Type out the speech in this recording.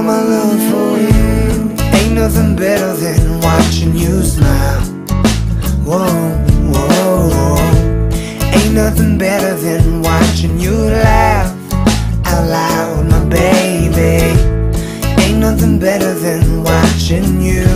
all my love for you. Ain't nothing better than watching you smile. Whoa, whoa, whoa. Ain't nothing better than watching you laugh out loud, my baby. Ain't nothing better than watching you